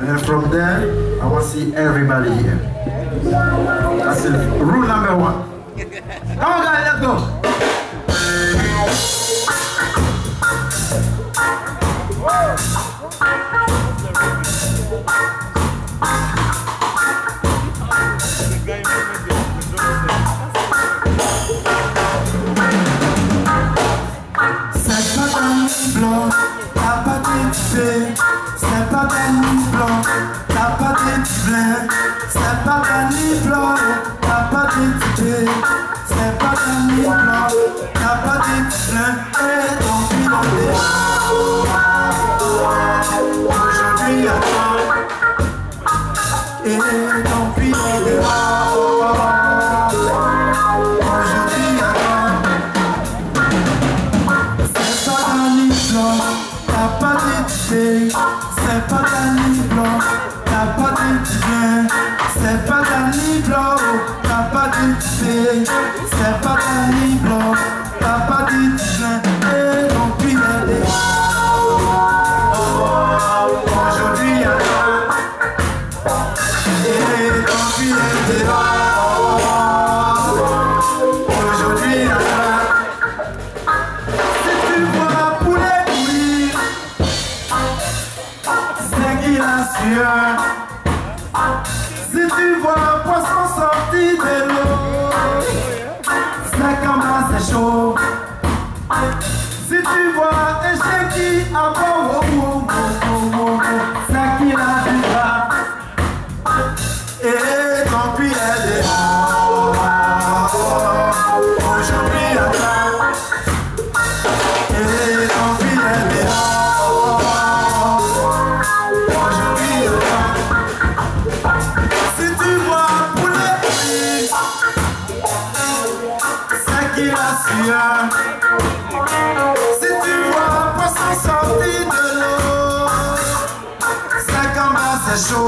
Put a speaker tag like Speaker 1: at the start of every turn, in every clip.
Speaker 1: And from there, I want to see everybody here. That's it. Rule number one. Come on, guys, let's go. Whoa. C'est pas ta nuit t'as pas d'intitulé. C'est pas ta nuit t'as pas d'intitulé. C'est pas ta nuit.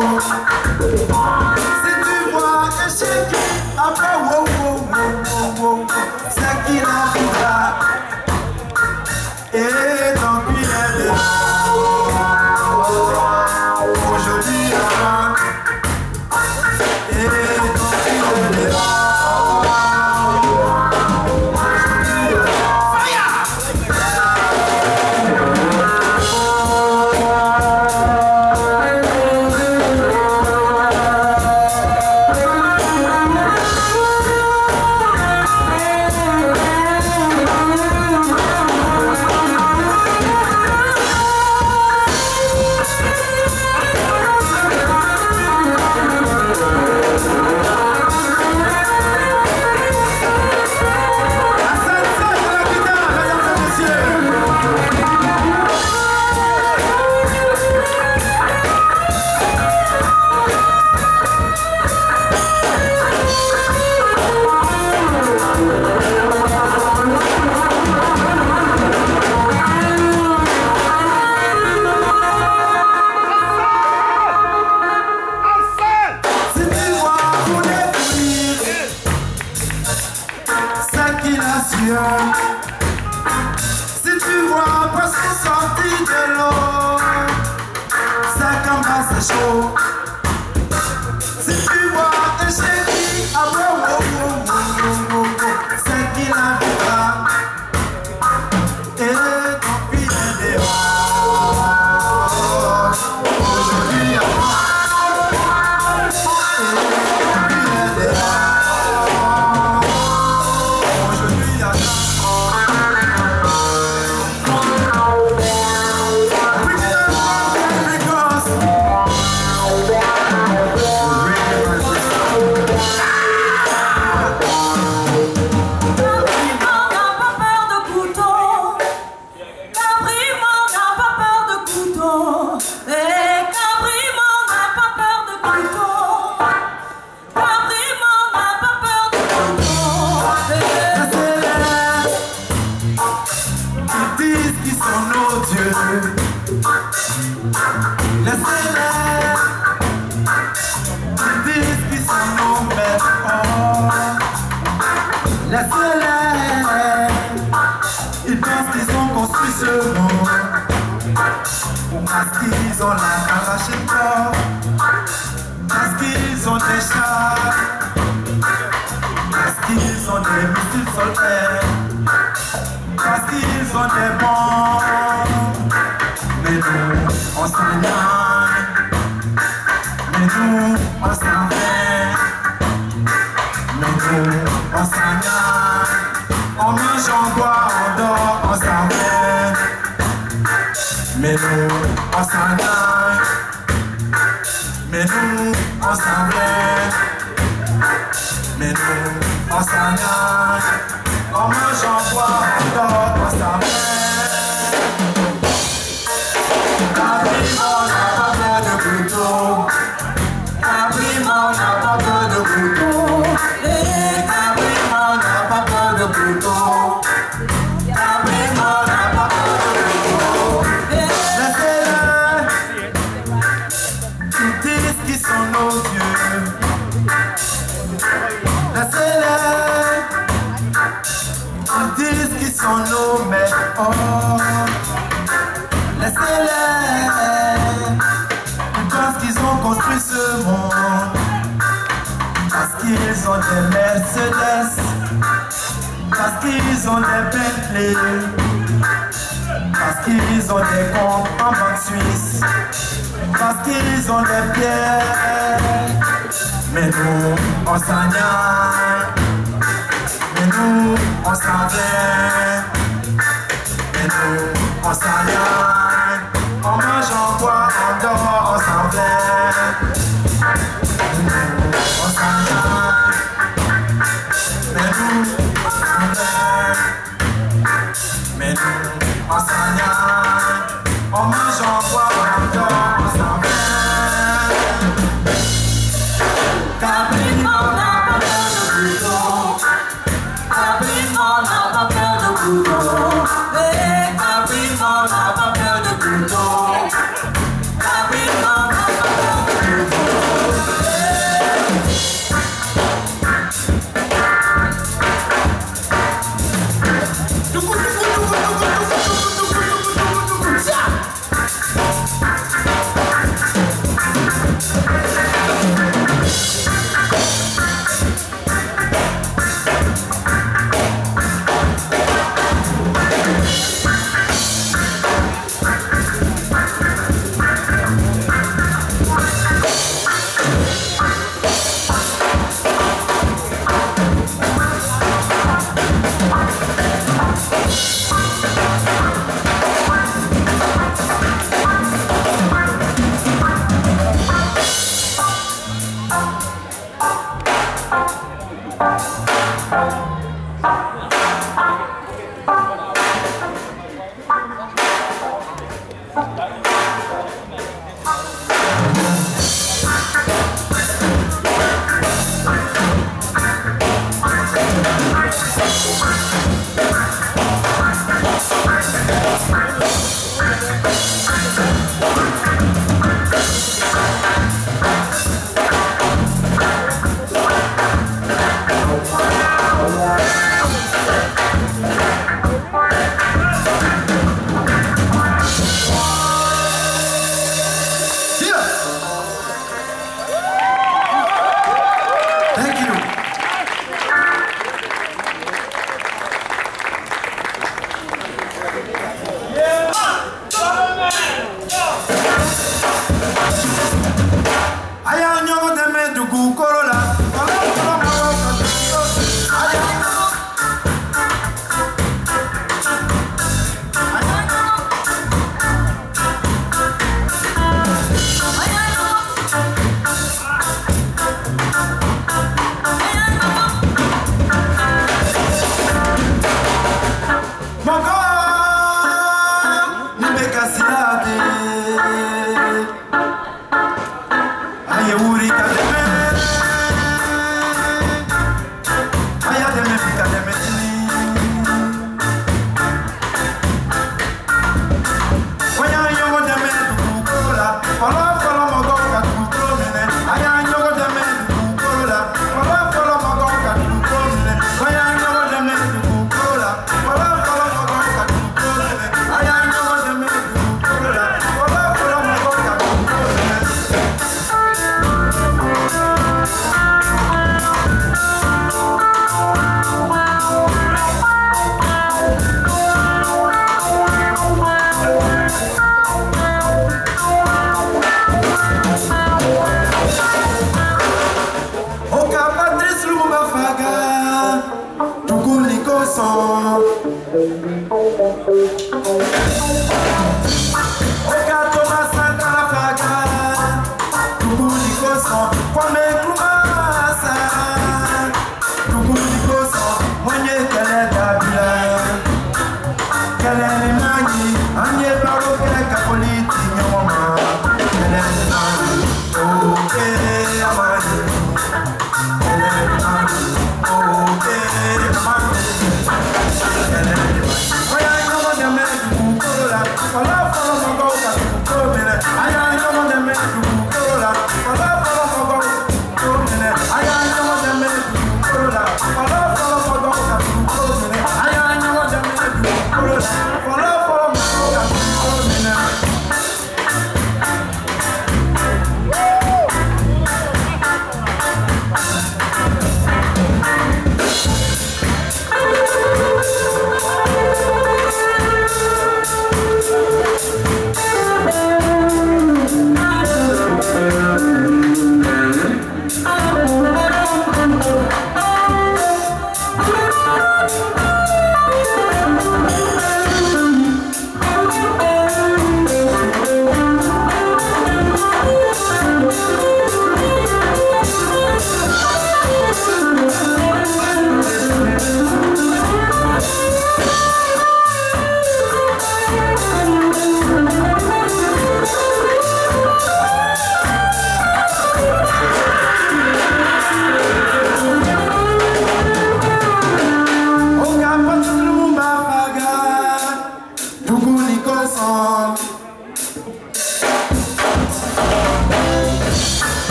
Speaker 1: Oh, my God. Disent qu'ils sont nos maîtres Laissez-les Ils pensent qu'ils ont construit ce monde Parce qu'ils ont la le corps Parce qu'ils ont des chars Parce qu'ils ont des missiles solitaires Parce qu'ils ont des bombes Mais nous, on Mais nous, on s'en nous, mange, on boit, on dort, s'en Mais nous, Mais nous, on s'en Mais nous, on s'éloigne On qu'ils ont des Mercedes. Parce qu'ils ont des Bentley. Parce qu'ils ont des comptes en banque suisse. Parce qu'ils ont des pierres. Mais nous, on s'en Mais nous, on s'en vient. Et nous, on s'alligne, on mange, on boit, on dort, on s'en. Oh. Thank